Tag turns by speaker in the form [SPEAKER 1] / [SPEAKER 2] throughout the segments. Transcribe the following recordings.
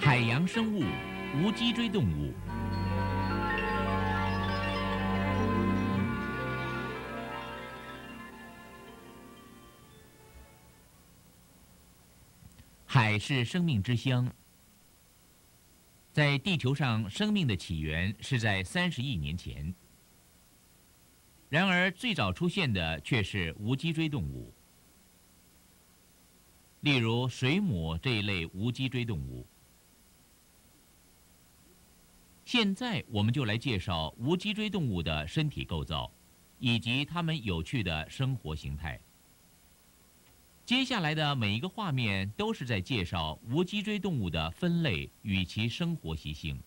[SPEAKER 1] 海洋生物，无脊椎动物。是生命之乡。在地球上，生命的起源是在三十亿年前。然而，最早出现的却是无脊椎动物，例如水母这一类无脊椎动物。现在，我们就来介绍无脊椎动物的身体构造，以及它们有趣的生活形态。接下来的每一个画面都是在介绍无脊椎动物的分类与其生活习性。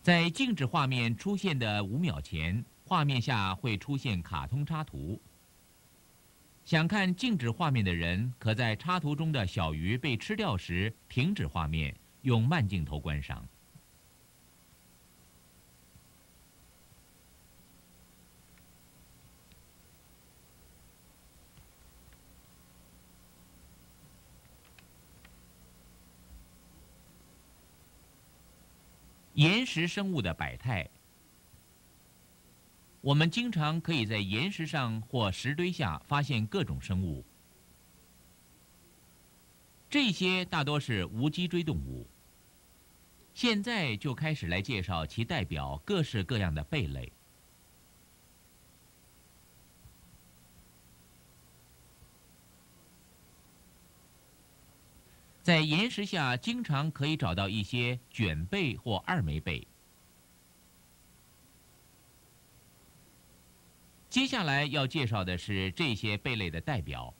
[SPEAKER 1] 在静止画面出现的五秒前，画面下会出现卡通插图。想看静止画面的人，可在插图中的小鱼被吃掉时停止画面，用慢镜头观赏。岩石生物的百态，我们经常可以在岩石上或石堆下发现各种生物。这些大多是无脊椎动物。现在就开始来介绍其代表各式各样的贝类。在岩石下，经常可以找到一些卷贝或二枚贝。接下来要介绍的是这些贝类的代表。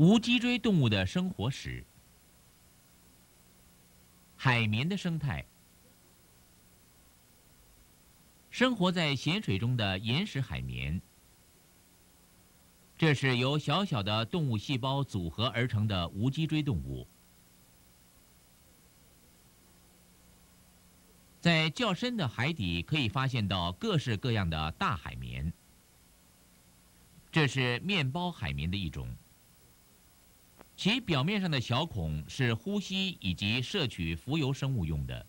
[SPEAKER 1] 无脊椎动物的生活史。海绵的生态。生活在咸水中的岩石海绵，这是由小小的动物细胞组合而成的无脊椎动物。在较深的海底可以发现到各式各样的大海绵，这是面包海绵的一种。其表面上的小孔是呼吸以及摄取浮游生物用的。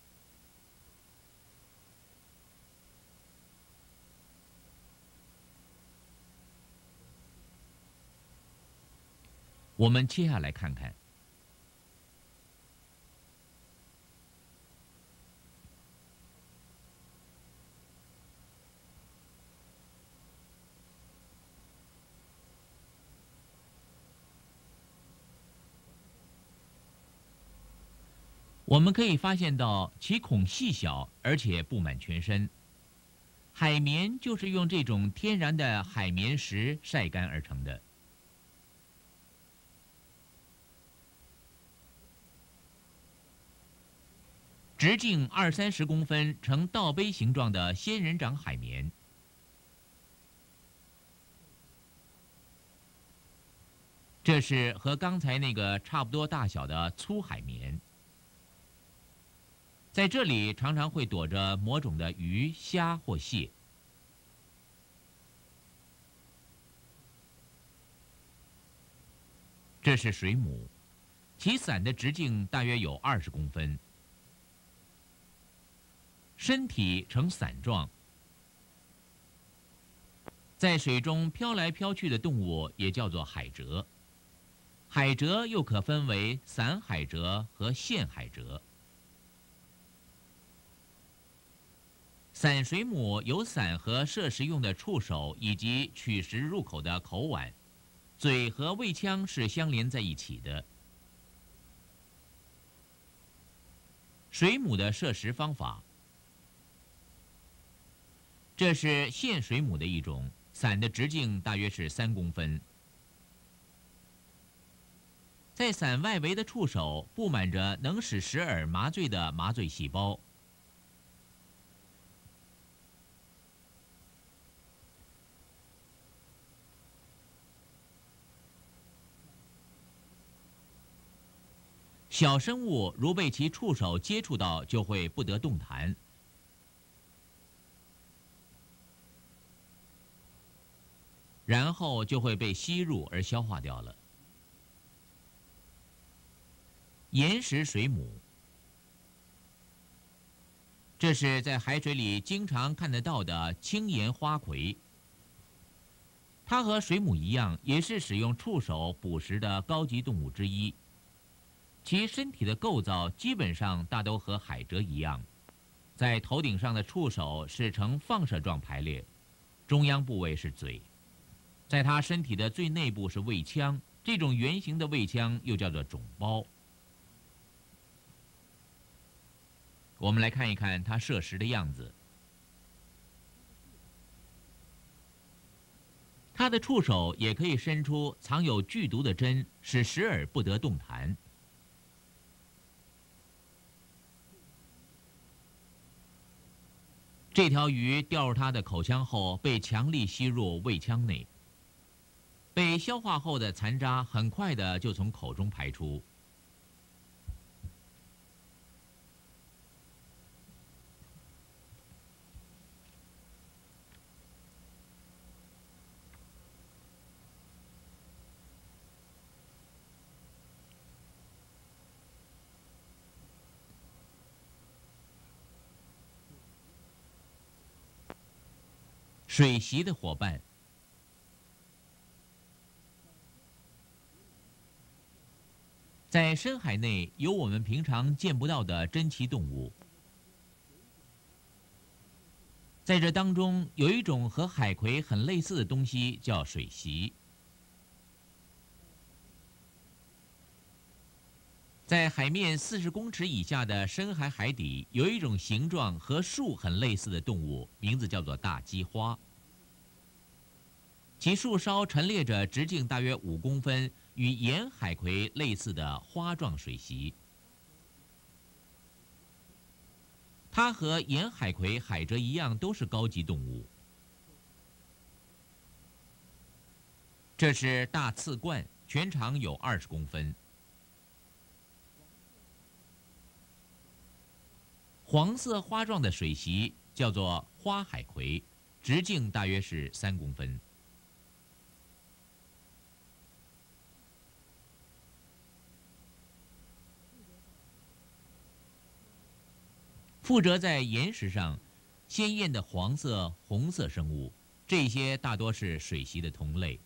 [SPEAKER 1] 我们接下来看看。我们可以发现到其孔细小，而且布满全身。海绵就是用这种天然的海绵石晒干而成的。直径二三十公分、呈倒杯形状的仙人掌海绵，这是和刚才那个差不多大小的粗海绵。在这里常常会躲着某种的鱼、虾或蟹。这是水母，其伞的直径大约有二十公分，身体呈伞状。在水中飘来飘去的动物也叫做海蜇。海蜇又可分为伞海蜇和线海蜇。伞水母有伞和摄食用的触手，以及取食入口的口碗，嘴和胃腔是相连在一起的。水母的摄食方法。这是线水母的一种，伞的直径大约是三公分。在伞外围的触手布满着能使食饵麻醉的麻醉细胞。小生物如被其触手接触到，就会不得动弹，然后就会被吸入而消化掉了。岩石水母，这是在海水里经常看得到的青岩花葵。它和水母一样，也是使用触手捕食的高级动物之一。其身体的构造基本上大都和海蜇一样，在头顶上的触手是呈放射状排列，中央部位是嘴，在它身体的最内部是胃腔，这种圆形的胃腔又叫做肿包。我们来看一看它摄食的样子，它的触手也可以伸出藏有剧毒的针，使食饵不得动弹。这条鱼掉入他的口腔后，被强力吸入胃腔内。被消化后的残渣很快的就从口中排出。水席的伙伴，在深海内有我们平常见不到的珍奇动物。在这当中，有一种和海葵很类似的东西，叫水席。在海面四十公尺以下的深海海底，有一种形状和树很类似的动物，名字叫做大鸡花。其树梢陈列着直径大约五公分、与岩海葵类似的花状水席。它和岩海葵、海蜇一样，都是高级动物。这是大刺冠，全长有二十公分。黄色花状的水席叫做花海葵，直径大约是三公分。附着在岩石上，鲜艳的黄色、红色生物，这些大多是水席的同类。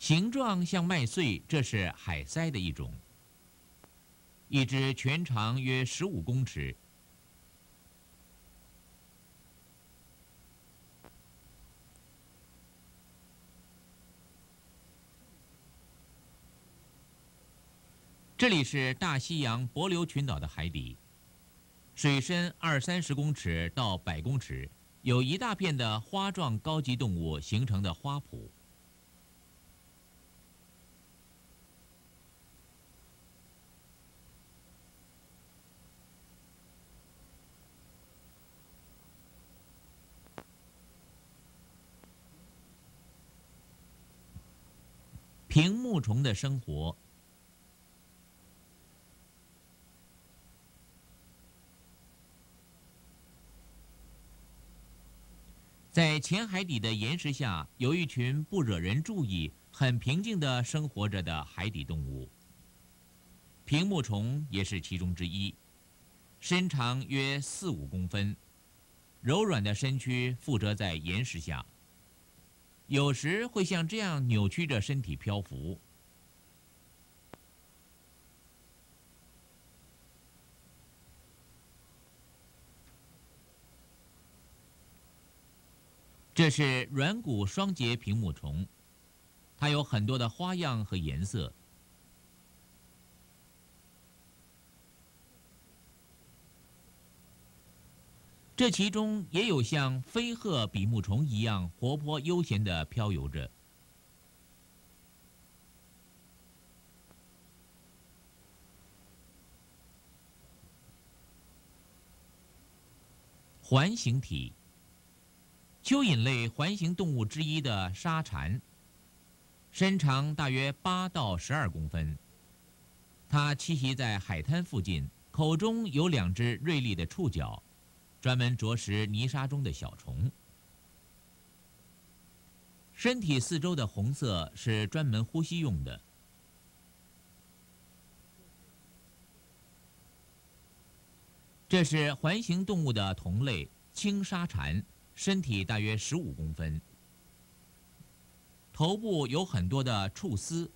[SPEAKER 1] 形状像麦穗，这是海鳃的一种。一只全长约十五公尺。这里是大西洋帛琉群岛的海底，水深二三十公尺到百公尺，有一大片的花状高级动物形成的花圃。平幕虫的生活，在浅海底的岩石下，有一群不惹人注意、很平静的生活着的海底动物。平幕虫也是其中之一，身长约四五公分，柔软的身躯附着在岩石下。有时会像这样扭曲着身体漂浮。这是软骨双节屏幕虫，它有很多的花样和颜色。这其中也有像飞鹤、比目虫一样活泼悠闲的漂游着。环形体，蚯蚓类环形动物之一的沙蚕，身长大约八到十二公分。它栖息在海滩附近，口中有两只锐利的触角。专门啄食泥沙中的小虫，身体四周的红色是专门呼吸用的。这是环形动物的同类青沙蚕，身体大约十五公分，头部有很多的触丝，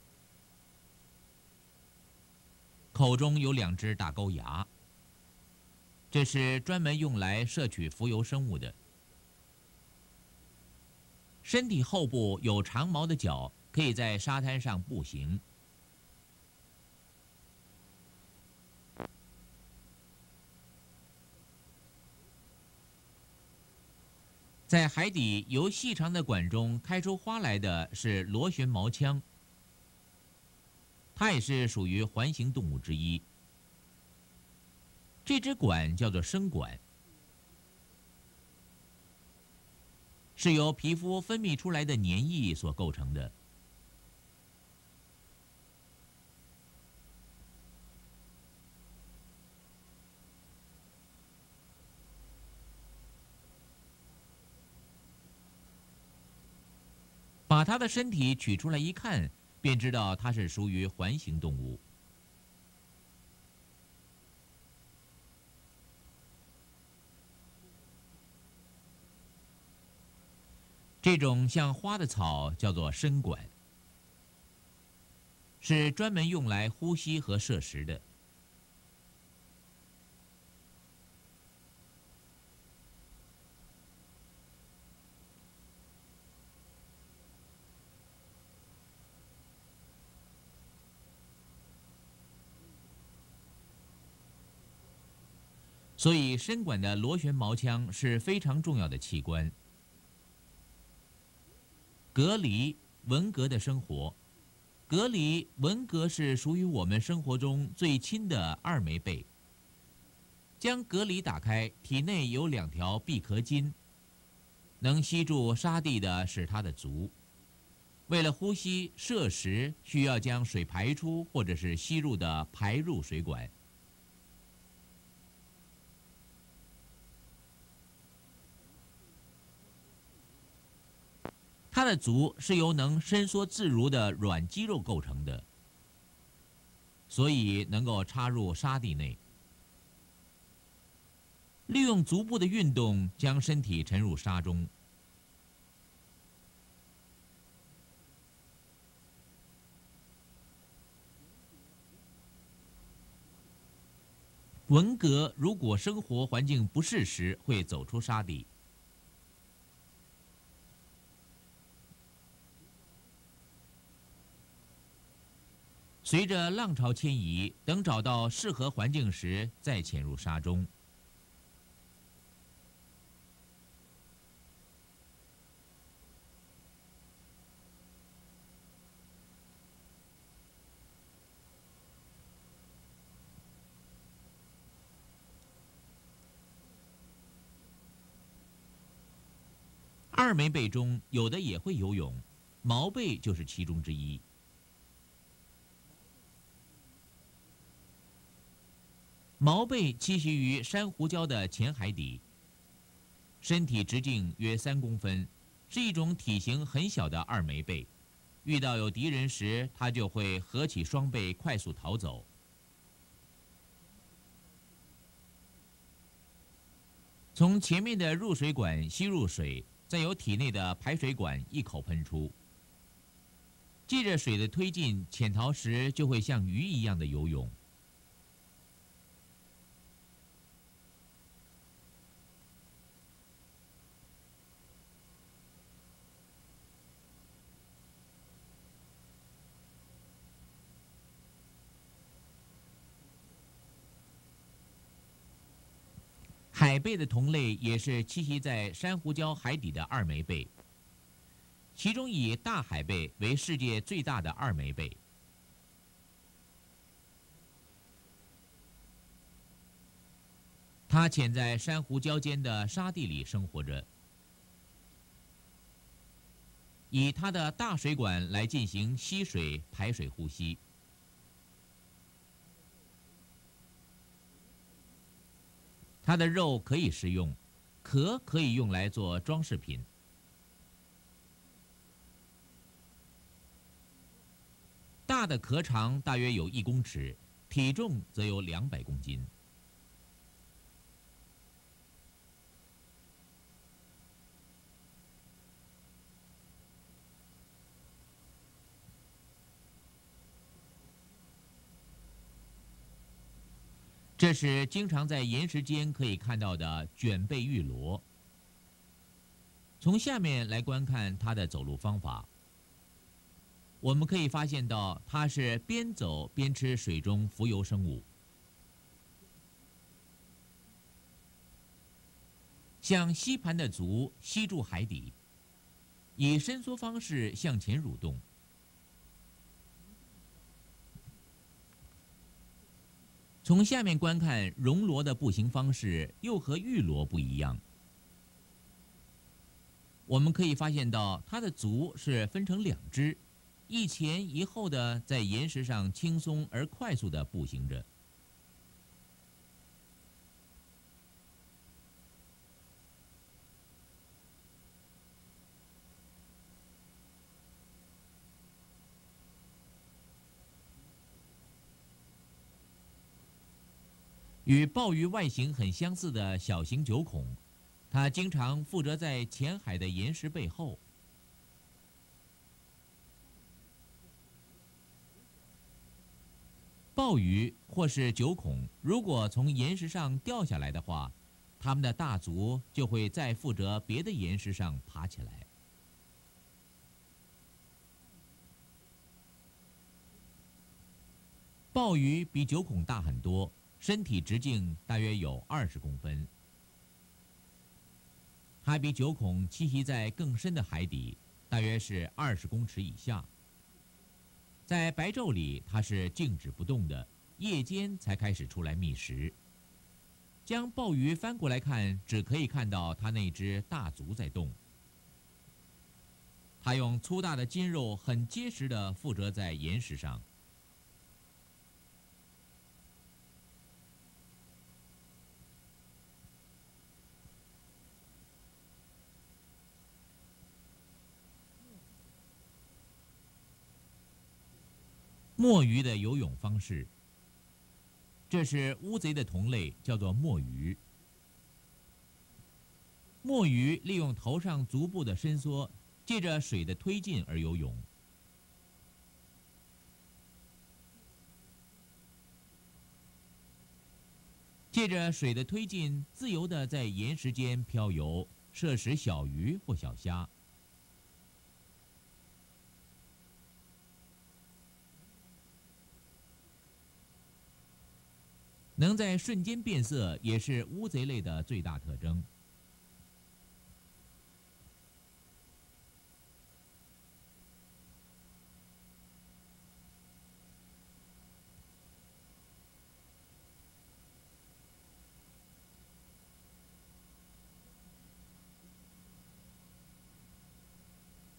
[SPEAKER 1] 口中有两只大钩牙。这是专门用来摄取浮游生物的。身体后部有长毛的脚，可以在沙滩上步行。在海底由细长的管中开出花来的是螺旋毛枪，它也是属于环形动物之一。这支管叫做生管，是由皮肤分泌出来的粘液所构成的。把它的身体取出来一看，便知道它是属于环形动物。这种像花的草叫做深管，是专门用来呼吸和摄食的。所以，生管的螺旋毛腔是非常重要的器官。隔离文革的生活，隔离文革是属于我们生活中最亲的二枚贝。将隔离打开，体内有两条闭壳筋，能吸住沙地的是它的足。为了呼吸摄食，需要将水排出或者是吸入的排入水管。它的足是由能伸缩自如的软肌肉构成的，所以能够插入沙地内，利用足部的运动将身体沉入沙中。文革如果生活环境不适时，会走出沙地。随着浪潮迁移，等找到适合环境时，再潜入沙中。二枚贝中有的也会游泳，毛贝就是其中之一。毛贝栖息于珊瑚礁的浅海底，身体直径约三公分，是一种体型很小的二枚贝。遇到有敌人时，它就会合起双臂，快速逃走。从前面的入水管吸入水，再由体内的排水管一口喷出。借着水的推进，潜逃时就会像鱼一样的游泳。海贝的同类也是栖息在珊瑚礁海底的二枚贝，其中以大海贝为世界最大的二枚贝。它潜在珊瑚礁间的沙地里生活着，以它的大水管来进行吸水、排水、呼吸。它的肉可以食用，壳可以用来做装饰品。大的壳长大约有一公尺，体重则有两百公斤。这是经常在岩石间可以看到的卷背玉螺。从下面来观看它的走路方法，我们可以发现到它是边走边吃水中浮游生物，像吸盘的足吸住海底，以伸缩方式向前蠕动。从下面观看熔螺的步行方式，又和玉螺不一样。我们可以发现到，它的足是分成两只，一前一后的在岩石上轻松而快速的步行着。与鲍鱼外形很相似的小型九孔，它经常附着在浅海的岩石背后。鲍鱼或是九孔，如果从岩石上掉下来的话，它们的大足就会在附着别的岩石上爬起来。鲍鱼比九孔大很多。身体直径大约有二十公分，它比九孔栖息在更深的海底，大约是二十公尺以下。在白昼里，它是静止不动的，夜间才开始出来觅食。将鲍鱼翻过来看，只可以看到它那只大足在动。它用粗大的筋肉很结实地附着在岩石上。墨鱼的游泳方式。这是乌贼的同类，叫做墨鱼。墨鱼利用头上足部的伸缩，借着水的推进而游泳。借着水的推进，自由的在岩石间漂游，摄食小鱼或小虾。能在瞬间变色，也是乌贼类的最大特征。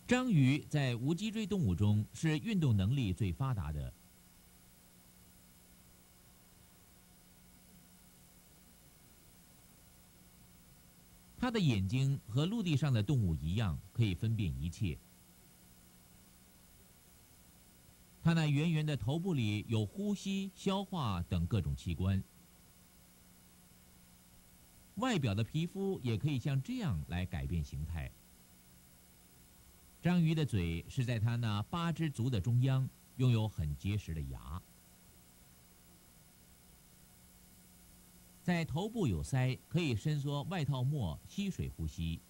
[SPEAKER 1] 章鱼在无脊椎动物中是运动能力最发达的。它的眼睛和陆地上的动物一样，可以分辨一切。它那圆圆的头部里有呼吸、消化等各种器官。外表的皮肤也可以像这样来改变形态。章鱼的嘴是在它那八只足的中央，拥有很结实的牙。在头部有鳃，可以伸缩外套膜吸水呼吸。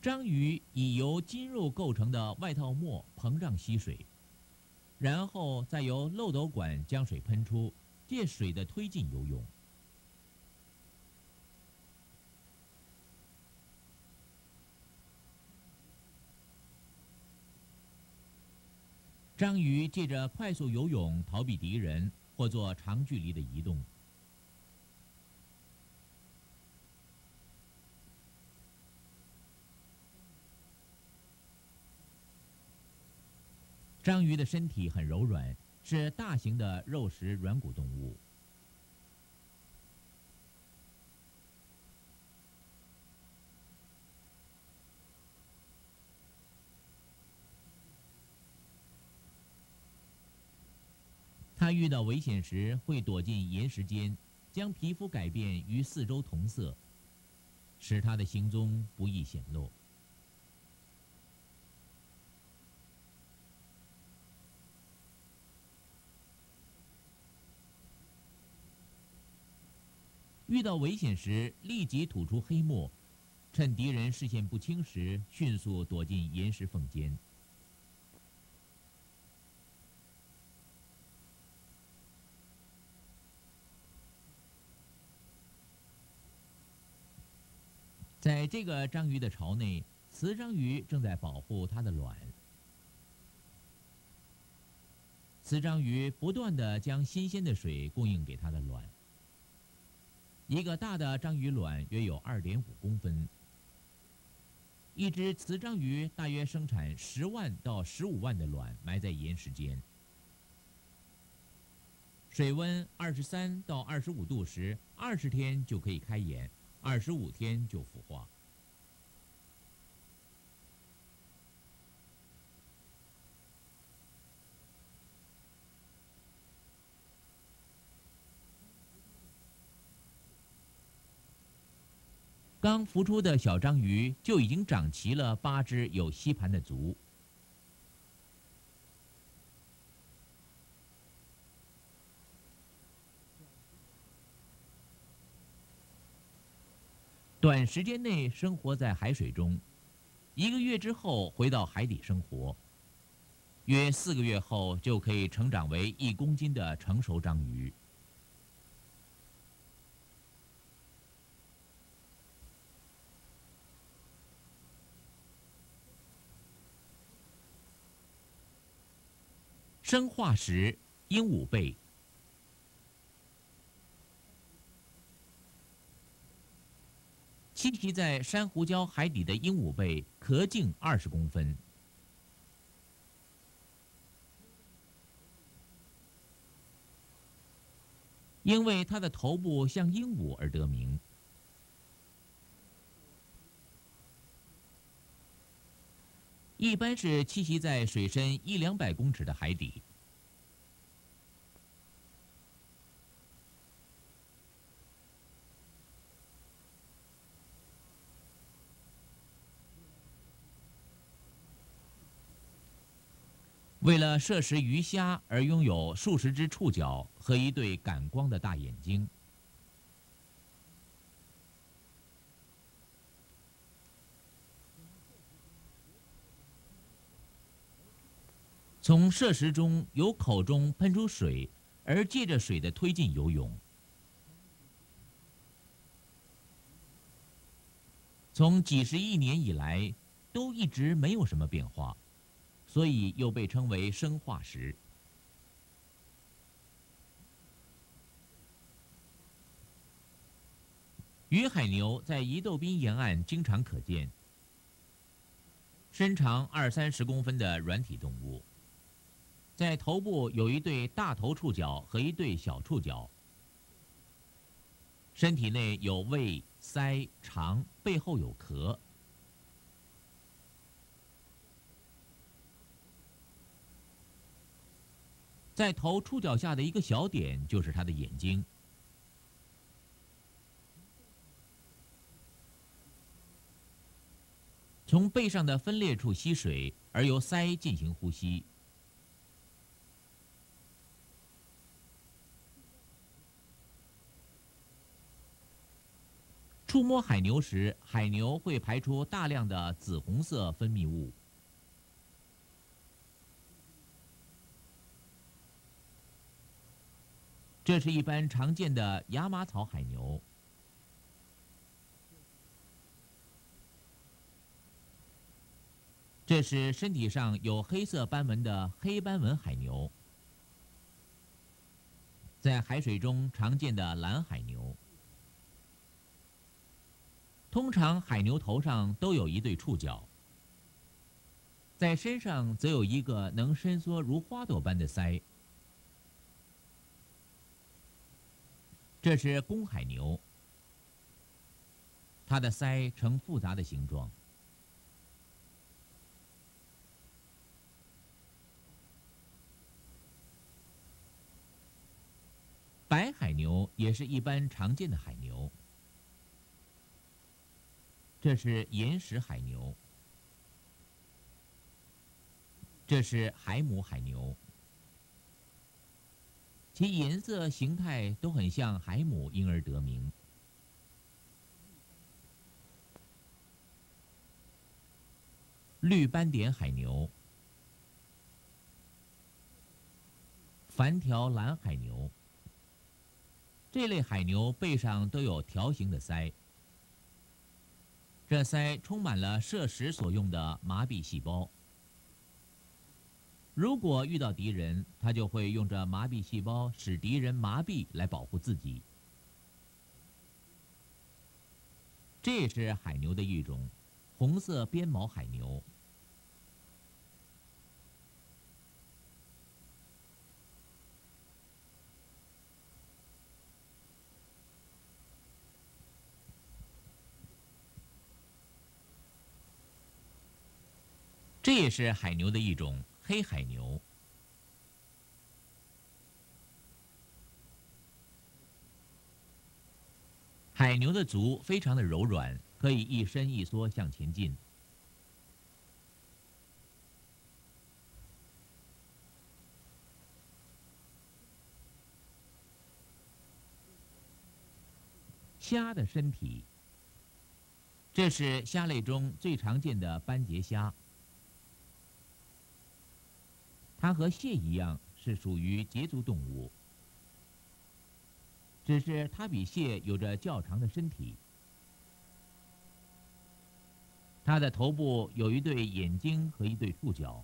[SPEAKER 1] 章鱼以由筋肉构成的外套膜膨胀吸水，然后再由漏斗管将水喷出，借水的推进游泳。章鱼借着快速游泳逃避敌人，或做长距离的移动。章鱼的身体很柔软，是大型的肉食软骨动物。它遇到危险时会躲进岩石间，将皮肤改变与四周同色，使它的行踪不易显露。遇到危险时，立即吐出黑沫，趁敌人视线不清时，迅速躲进岩石缝间。在这个章鱼的巢内，雌章鱼正在保护它的卵。雌章鱼不断地将新鲜的水供应给它的卵。一个大的章鱼卵约有二点五公分。一只雌章鱼大约生产十万到十五万的卵，埋在岩石间。水温二十三到二十五度时，二十天就可以开眼。二十五天就孵化。刚孵出的小章鱼就已经长齐了八只有吸盘的足。短时间内生活在海水中，一个月之后回到海底生活，约四个月后就可以成长为一公斤的成熟章鱼。生化石鹦鹉贝。栖息在珊瑚礁海底的鹦鹉贝壳径二十公分，因为它的头部像鹦鹉而得名。一般是栖息在水深一两百公尺的海底。为了摄食鱼虾而拥有数十只触角和一对感光的大眼睛。从摄食中由口中喷出水，而借着水的推进游泳。从几十亿年以来，都一直没有什么变化。所以又被称为生化石。鱼海牛在伊豆滨沿岸经常可见，身长二三十公分的软体动物，在头部有一对大头触角和一对小触角，身体内有胃、鳃、肠，背后有壳。在头触角下的一个小点就是它的眼睛，从背上的分裂处吸水，而由鳃进行呼吸。触摸海牛时，海牛会排出大量的紫红色分泌物。这是一般常见的亚麻草海牛。这是身体上有黑色斑纹的黑斑纹海牛，在海水中常见的蓝海牛。通常海牛头上都有一对触角，在身上则有一个能伸缩如花朵般的鳃。这是公海牛，它的鳃呈复杂的形状。白海牛也是一般常见的海牛。这是岩石海牛，这是海母海牛。其颜色、形态都很像海母，因而得名。绿斑点海牛、繁条蓝海牛，这类海牛背上都有条形的鳃，这鳃充满了摄食所用的麻痹细胞。如果遇到敌人，它就会用这麻痹细胞使敌人麻痹来保护自己。这是海牛的一种，红色边毛海牛。这也是海牛的一种。黑海牛，海牛的足非常的柔软，可以一伸一缩向前进。虾的身体，这是虾类中最常见的斑节虾。它和蟹一样是属于节足动物，只是它比蟹有着较长的身体。它的头部有一对眼睛和一对触角，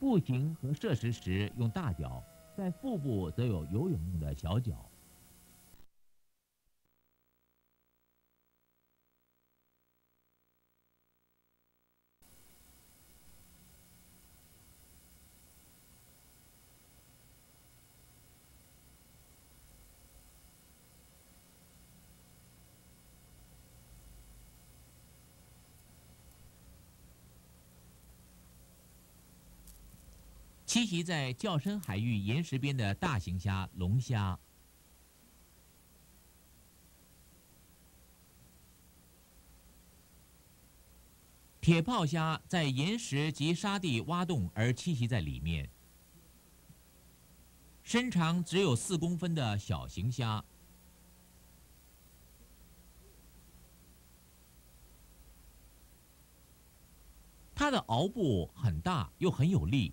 [SPEAKER 1] 步行和摄食时用大脚，在腹部则有游泳用的小脚。栖息在较深海域岩石边的大型虾龙虾，铁炮虾在岩石及沙地挖洞而栖息在里面。身长只有四公分的小型虾，它的螯部很大又很有力。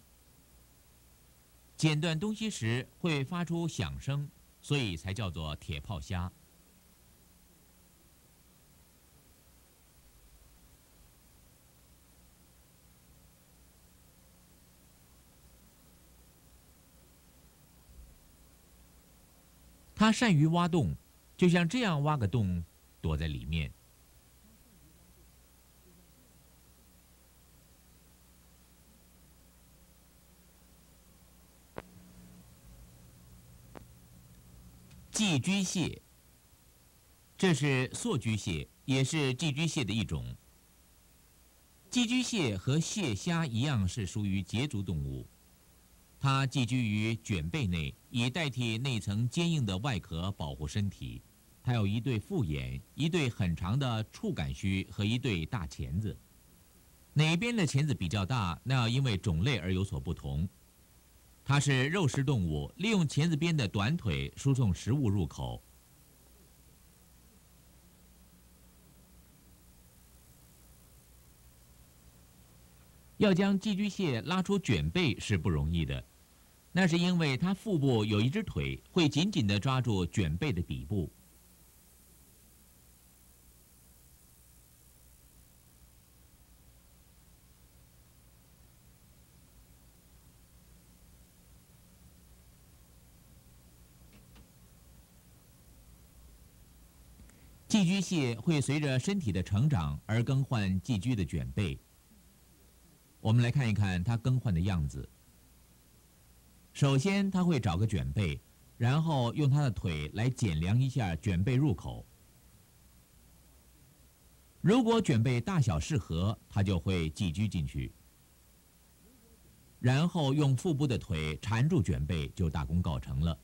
[SPEAKER 1] 剪断东西时会发出响声，所以才叫做铁炮虾。它善于挖洞，就像这样挖个洞，躲在里面。寄居蟹，这是梭居蟹，也是寄居蟹的一种。寄居蟹和蟹虾一样，是属于节足动物。它寄居于卷背内，以代替内层坚硬的外壳保护身体。它有一对复眼，一对很长的触感须和一对大钳子。哪边的钳子比较大，那要因为种类而有所不同。它是肉食动物利用钳子边的短腿输送食物入口。要将寄居蟹拉出卷背是不容易的那是因为它腹部有一只腿会紧紧的抓住卷背的底部。寄居蟹会随着身体的成长而更换寄居的卷背。我们来看一看它更换的样子。首先，它会找个卷背，然后用它的腿来检量一下卷背入口。如果卷背大小适合，它就会寄居进去。然后用腹部的腿缠住卷背，就大功告成了。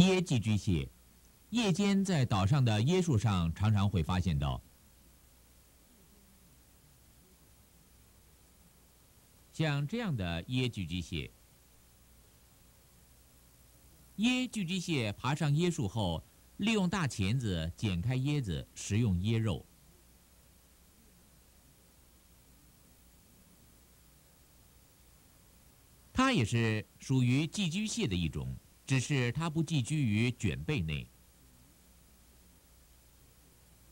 [SPEAKER 1] 椰寄居蟹，夜间在岛上的椰树上常常会发现到。像这样的椰寄居蟹。椰寄居蟹爬上椰树后，利用大钳子剪开椰子，食用椰肉。它也是属于寄居蟹的一种。只是它不寄居于卷背内，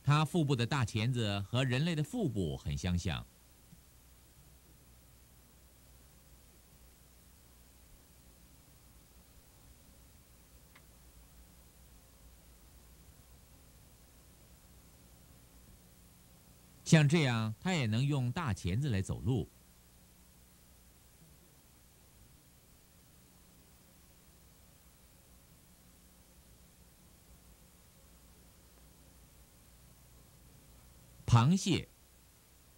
[SPEAKER 1] 它腹部的大钳子和人类的腹部很相像。像这样，它也能用大钳子来走路。螃蟹，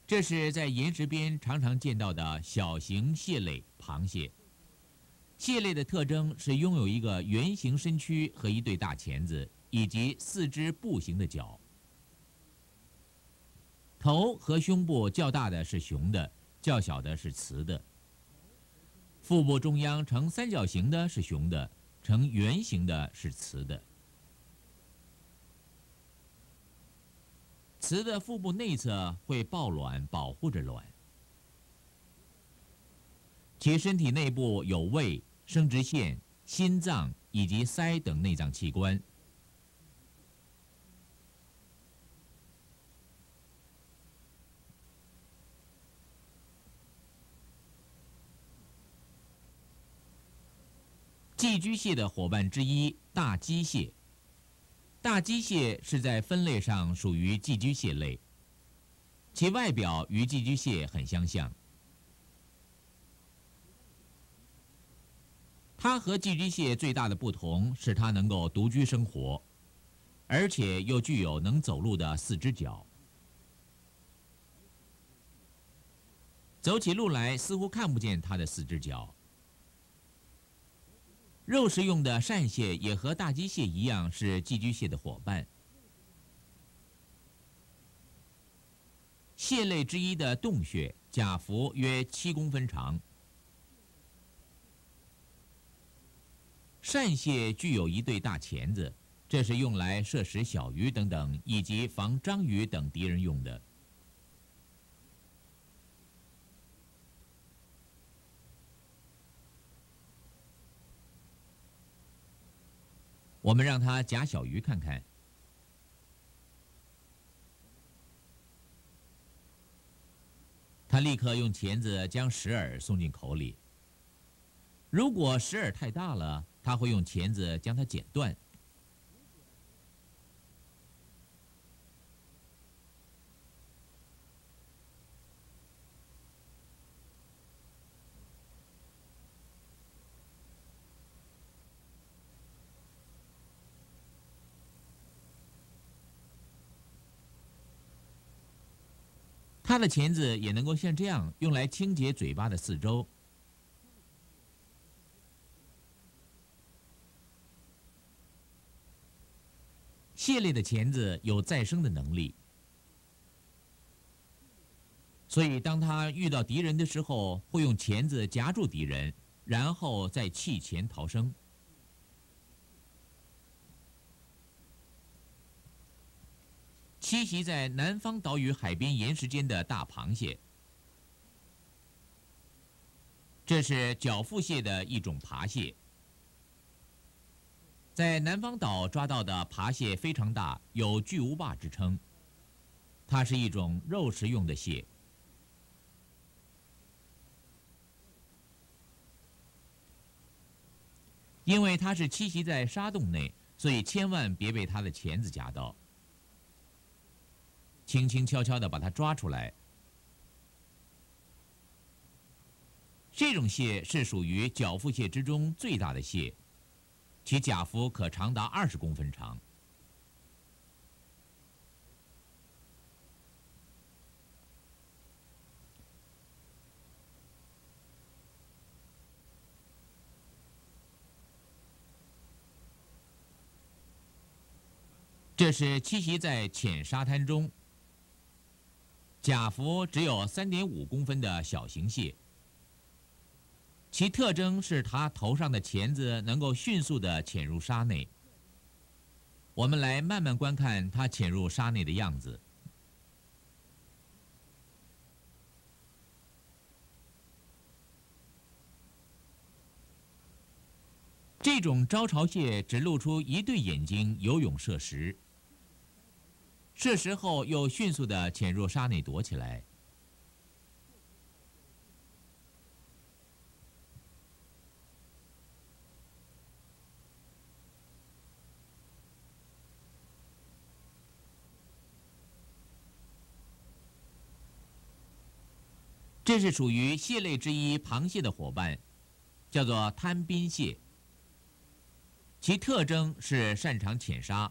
[SPEAKER 1] 这是在岩石边常常见到的小型蟹类螃蟹。蟹类的特征是拥有一个圆形身躯和一对大钳子，以及四只步行的脚。头和胸部较大的是雄的，较小的是雌的。腹部中央呈三角形的是雄的，呈圆形的是雌的。雌的腹部内侧会抱卵，保护着卵。其身体内部有胃、生殖腺、心脏以及鳃等内脏器官。寄居蟹的伙伴之一，大鸡蟹。大机械是在分类上属于寄居蟹类，其外表与寄居蟹很相像。它和寄居蟹最大的不同是它能够独居生活，而且又具有能走路的四只脚。走起路来似乎看不见它的四只脚。肉食用的鳝蟹也和大鸡蟹一样是寄居蟹的伙伴。蟹类之一的洞穴，甲幅约七公分长。鳝蟹具有一对大钳子，这是用来摄食小鱼等等，以及防章鱼等敌人用的。我们让他夹小鱼看看，他立刻用钳子将食饵送进口里。如果食饵太大了，他会用钳子将它剪断。它的钳子也能够像这样用来清洁嘴巴的四周。蟹类的钳子有再生的能力所以当它遇到敌人的时候会用钳子夹住敌人然后再弃钳逃生。栖息在南方岛屿海边岩石间的大螃蟹，这是角腹蟹的一种爬蟹。在南方岛抓到的爬蟹非常大，有巨无霸之称。它是一种肉食用的蟹，因为它是栖息在沙洞内，所以千万别被它的钳子夹到。轻轻悄悄地把它抓出来。这种蟹是属于角腹蟹之中最大的蟹，其甲腹可长达二十公分长。这是栖息在浅沙滩中。甲蝠只有三点五公分的小型蟹，其特征是它头上的钳子能够迅速地潜入沙内。我们来慢慢观看它潜入沙内的样子。这种招潮蟹只露出一对眼睛游泳摄食。这时候又迅速地潜入沙内躲起来。这是属于蟹类之一螃蟹的伙伴，叫做滩滨蟹。其特征是擅长潜沙。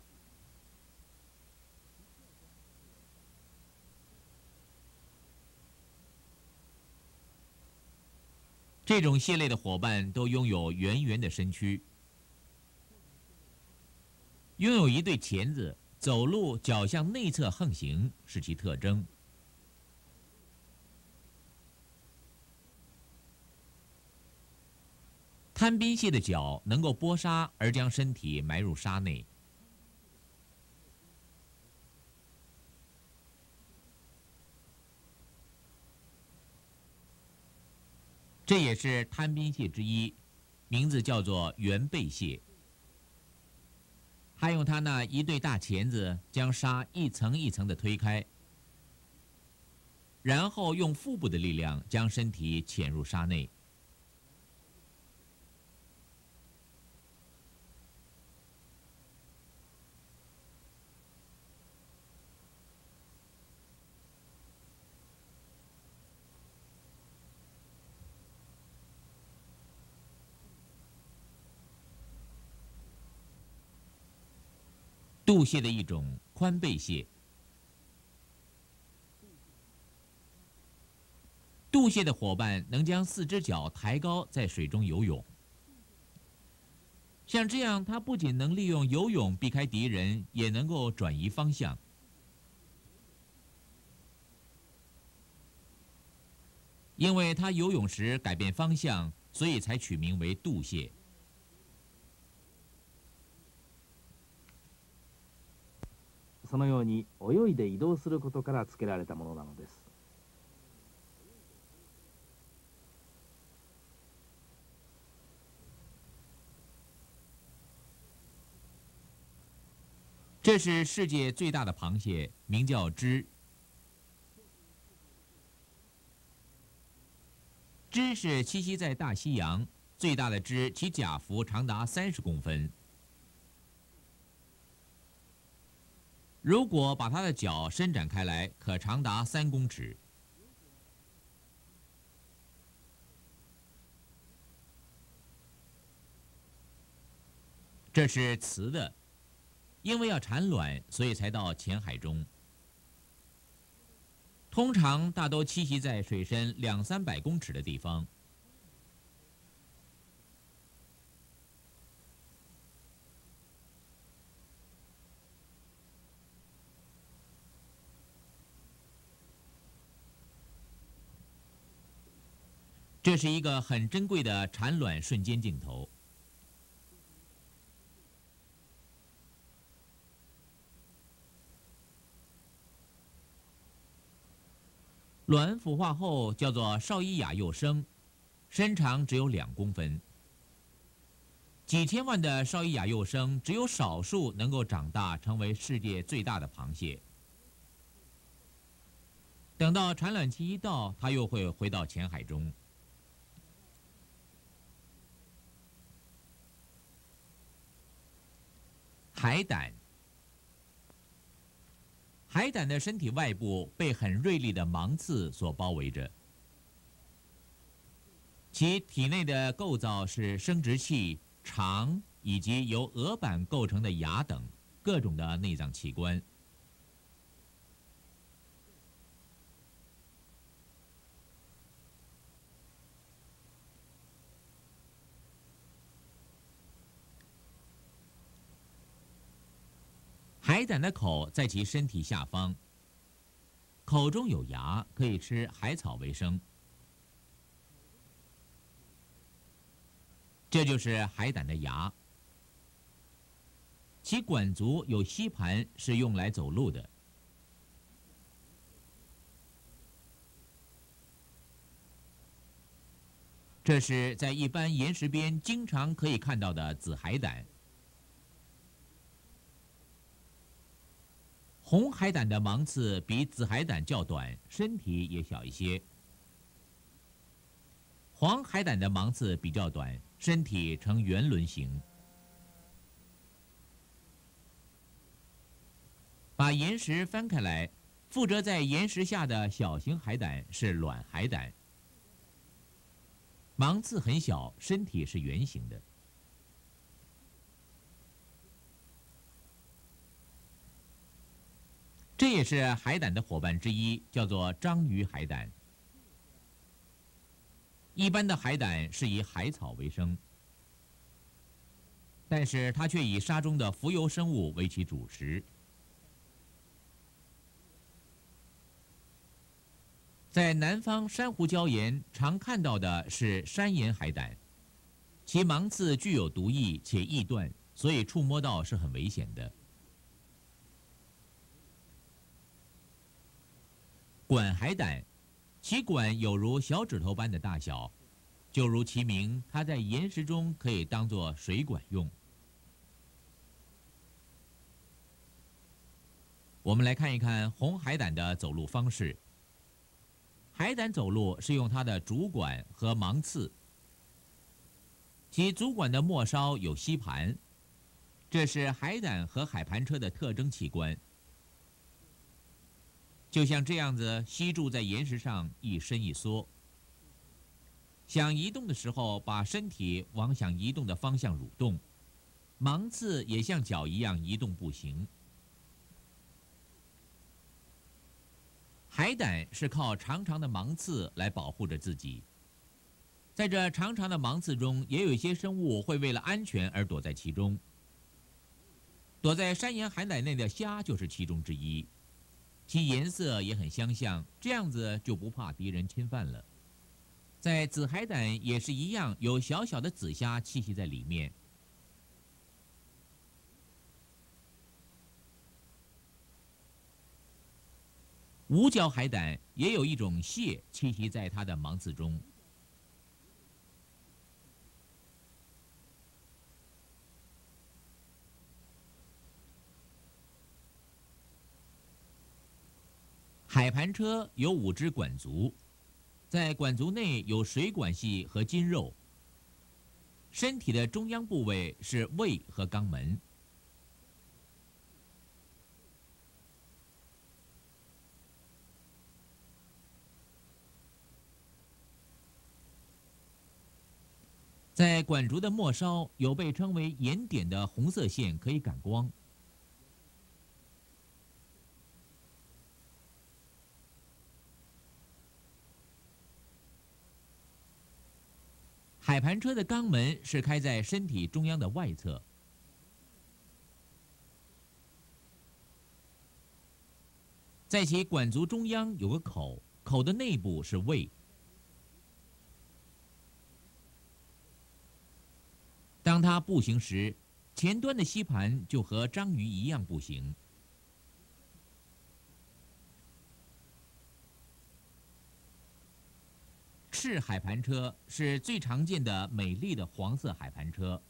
[SPEAKER 1] 这种蟹类的伙伴都拥有圆圆的身躯，拥有一对钳子，走路脚向内侧横行是其特征。滩滨蟹的脚能够拨沙而将身体埋入沙内。这也是滩滨蟹之一，名字叫做圆背蟹。它用它那一对大钳子将沙一层一层的推开，然后用腹部的力量将身体潜入沙内。渡蟹的一种宽背蟹。渡蟹的伙伴能将四只脚抬高在水中游泳，像这样，它不仅能利用游泳避开敌人，也能够转移方向。因为它游泳时改变方向，所以才取名为渡蟹。
[SPEAKER 2] そのように泳いで移動することから付けられたものなのです。
[SPEAKER 1] 这是世界最大的螃蟹，名叫鲻。鲻是栖息在大西洋最大的鲻，其甲幅长达三十公分。 如果把它的脚伸展开来，可长达三公尺。这是雌的，因为要产卵，所以才到浅海中。通常大都栖息在水深两三百公尺的地方。这是一个很珍贵的产卵瞬间镜头。卵孵化后叫做绍伊亚幼生，身长只有两公分。几千万的绍伊亚幼生，只有少数能够长大成为世界最大的螃蟹。等到产卵期一到，它又会回到浅海中。海胆，海胆的身体外部被很锐利的芒刺所包围着，其体内的构造是生殖器、肠以及由鹅板构成的牙等各种的内脏器官。海胆的口在其身体下方，口中有牙，可以吃海草为生。这就是海胆的牙。其管足有吸盘，是用来走路的。这是在一般岩石边经常可以看到的紫海胆。红海胆的芒刺比紫海胆较短，身体也小一些。黄海胆的芒刺比较短，身体呈圆轮形。把岩石翻开来，附着在岩石下的小型海胆是卵海胆，芒刺很小，身体是圆形的。这也是海胆的伙伴之一，叫做章鱼海胆。一般的海胆是以海草为生，但是它却以沙中的浮游生物为其主食。在南方珊瑚礁岩常看到的是山岩海胆，其芒刺具有毒液且易断，所以触摸到是很危险的。管海胆，其管有如小指头般的大小，就如其名，它在岩石中可以当做水管用。我们来看一看红海胆的走路方式。海胆走路是用它的主管和芒刺，其主管的末梢有吸盘，这是海胆和海盘车的特征器官。就像这样子，吸住在岩石上一伸一缩。想移动的时候，把身体往想移动的方向蠕动，芒刺也像脚一样移动步行。海胆是靠长长的芒刺来保护着自己，在这长长的芒刺中，也有一些生物会为了安全而躲在其中。躲在山岩海胆内的虾就是其中之一。其颜色也很相像，这样子就不怕敌人侵犯了。在紫海胆也是一样，有小小的紫虾栖息在里面。五角海胆也有一种蟹栖息在它的芒刺中。海盘车有五只管足，在管足内有水管系和筋肉。身体的中央部位是胃和肛门。在管足的末梢有被称为眼点的红色线，可以感光。海盘车的肛门是开在身体中央的外侧。在其管足中央有个口，口的内部是胃。当它步行时，前端的吸盘就和章鱼一样步行。赤海盘车是最常见的美丽的黄色海盘车。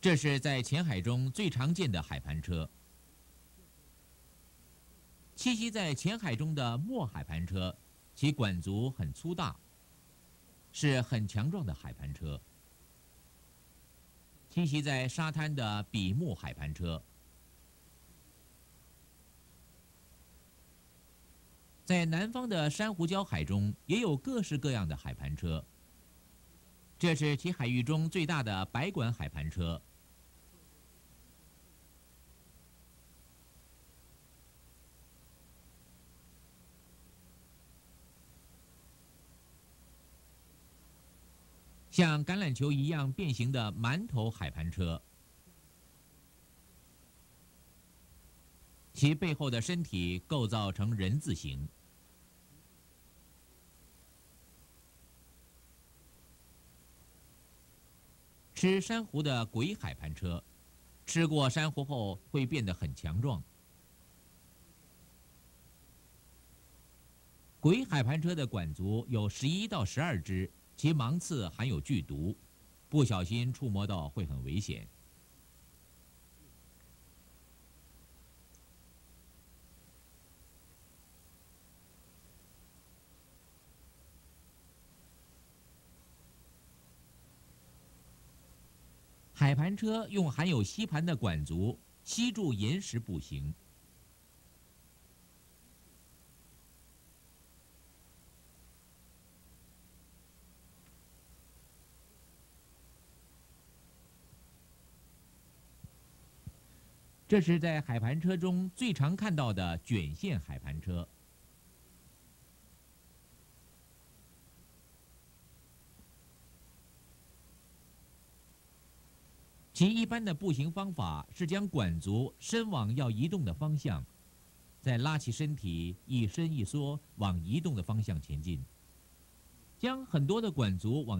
[SPEAKER 1] 这是在浅海中最常见的海盘车。栖息在浅海中的墨海盘车，其管足很粗大，是很强壮的海盘车。栖息在沙滩的比目海盘车，在南方的珊瑚礁海中也有各式各样的海盘车。这是其海域中最大的白管海盘车。像橄榄球一样变形的馒头海盘车，其背后的身体构造成人字形。吃珊瑚的鬼海盘车，吃过珊瑚后会变得很强壮。鬼海盘车的管足有十一到十二只。其芒刺含有剧毒，不小心触摸到会很危险。海盘车用含有吸盘的管足吸住岩石步行。这是在海盘车中最常看到的卷线海盘车。其一般的步行方法是将管足伸往要移动的方向，再拉起身体一伸一缩往移动的方向前进，将很多的管足往。